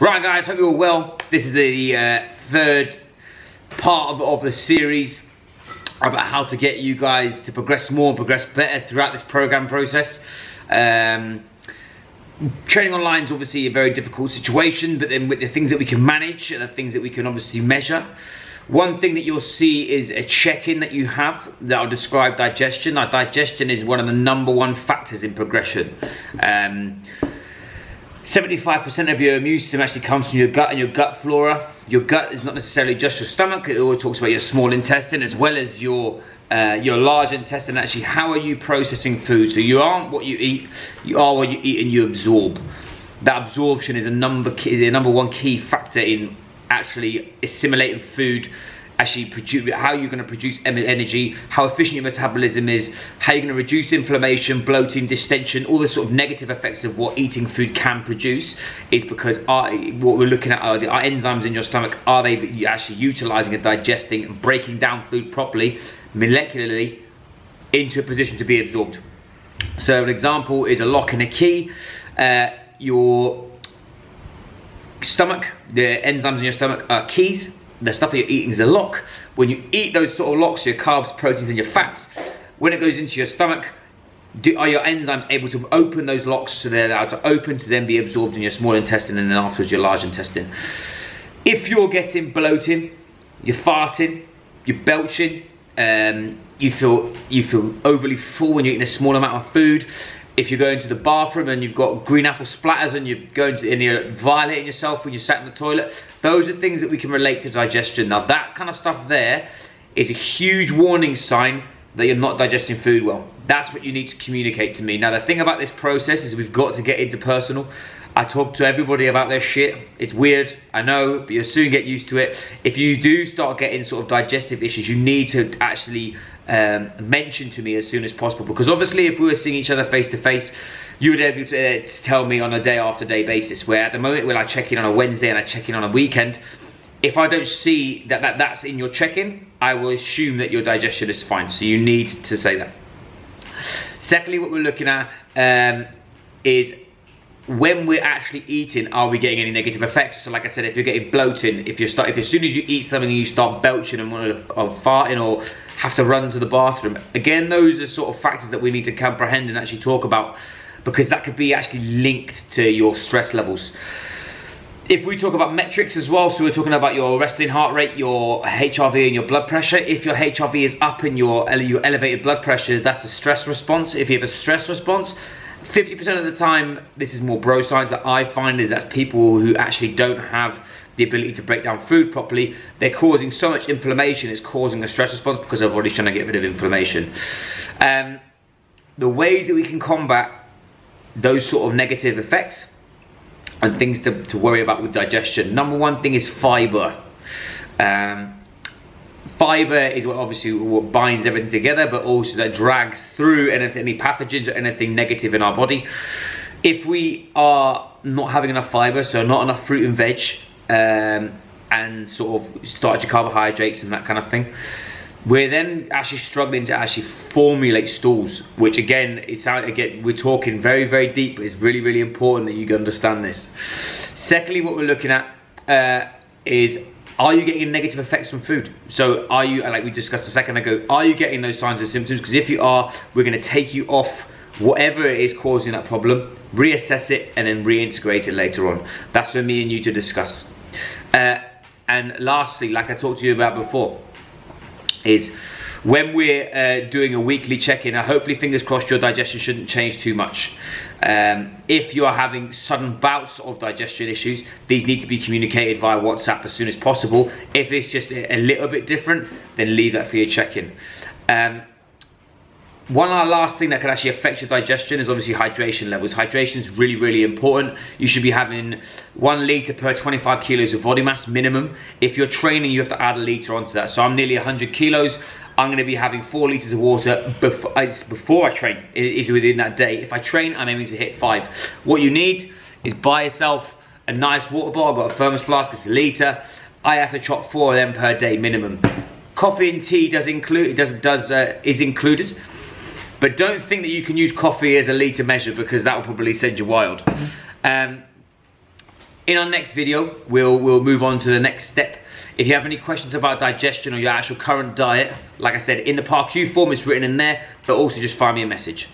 Right guys, hope you're all well. This is the uh, third part of, of the series about how to get you guys to progress more, progress better throughout this program process. Um, training online is obviously a very difficult situation, but then with the things that we can manage and the things that we can obviously measure. One thing that you'll see is a check-in that you have that will describe digestion. Now, digestion is one of the number one factors in progression. Um, 75% of your immune system actually comes from your gut and your gut flora. Your gut is not necessarily just your stomach, it always talks about your small intestine as well as your uh, your large intestine. Actually, how are you processing food? So you aren't what you eat, you are what you eat and you absorb. That absorption is a number is a number one key factor in actually assimilating food actually produce how you're going to produce energy how efficient your metabolism is how you're going to reduce inflammation bloating distension all the sort of negative effects of what eating food can produce is because our, what we're looking at are the enzymes in your stomach. Are they actually utilizing and digesting and breaking down food properly molecularly into a position to be absorbed? So an example is a lock and a key. Uh, your stomach the enzymes in your stomach are keys the stuff that you're eating is a lock. When you eat those sort of locks, your carbs, proteins, and your fats, when it goes into your stomach, do, are your enzymes able to open those locks so they're allowed to open to then be absorbed in your small intestine and then afterwards your large intestine? If you're getting bloating, you're farting, you're belching, um, you feel you feel overly full when you're eating a small amount of food, if you're going to the bathroom and you've got green apple splatters and you're going to and you're violating yourself when you're sat in the toilet, those are things that we can relate to digestion. Now that kind of stuff there is a huge warning sign that you're not digesting food well. That's what you need to communicate to me. Now the thing about this process is we've got to get into personal. I talk to everybody about their shit. It's weird, I know, but you'll soon get used to it. If you do start getting sort of digestive issues, you need to actually um, mention to me as soon as possible. Because obviously if we were seeing each other face to face, you would be able to uh, tell me on a day after day basis. Where at the moment when I check in on a Wednesday and I check in on a weekend, if I don't see that, that that's in your check-in, I will assume that your digestion is fine. So you need to say that. Secondly, what we're looking at um, is when we're actually eating, are we getting any negative effects? So like I said, if you're getting bloating, if you start, if as soon as you eat something you start belching and or farting or have to run to the bathroom, again, those are sort of factors that we need to comprehend and actually talk about because that could be actually linked to your stress levels. If we talk about metrics as well, so we're talking about your resting heart rate, your HRV and your blood pressure. If your HRV is up and your, your elevated blood pressure, that's a stress response. If you have a stress response, 50% of the time, this is more bro science that I find is that people who actually don't have the ability to break down food properly, they're causing so much inflammation, it's causing a stress response because their body's trying to get rid of inflammation. Um, the ways that we can combat those sort of negative effects and things to, to worry about with digestion. Number one thing is fiber. Um, Fiber is what obviously what binds everything together, but also that drags through anything, any pathogens or anything negative in our body. If we are not having enough fiber, so not enough fruit and veg, um, and sort of starchy carbohydrates and that kind of thing, we're then actually struggling to actually formulate stools, which again, it's out again, we're talking very, very deep. But it's really, really important that you understand this. Secondly, what we're looking at uh, is are you getting negative effects from food? So are you, like we discussed a second ago, are you getting those signs and symptoms? Because if you are, we're gonna take you off whatever it is causing that problem, reassess it, and then reintegrate it later on. That's for me and you to discuss. Uh, and lastly, like I talked to you about before, is when we're uh, doing a weekly check-in, hopefully fingers crossed your digestion shouldn't change too much. Um, if you are having sudden bouts of digestion issues, these need to be communicated via WhatsApp as soon as possible. If it's just a little bit different, then leave that for your check-in. Um, one last thing that can actually affect your digestion is obviously hydration levels. Hydration is really, really important. You should be having one litre per 25 kilos of body mass minimum. If you're training, you have to add a litre onto that. So I'm nearly 100 kilos. I'm going to be having four litres of water before, uh, before I train, is within that day. If I train, I'm aiming to hit five. What you need is buy yourself a nice water bottle. I've got a thermos flask, it's a litre. I have to chop four of them per day minimum. Coffee and tea does include, does, does, uh, is included. But don't think that you can use coffee as a litre measure because that will probably send you wild. Um, In our next video, we'll, we'll move on to the next step. If you have any questions about digestion or your actual current diet, like I said, in the PAR-Q form, it's written in there, but also just find me a message.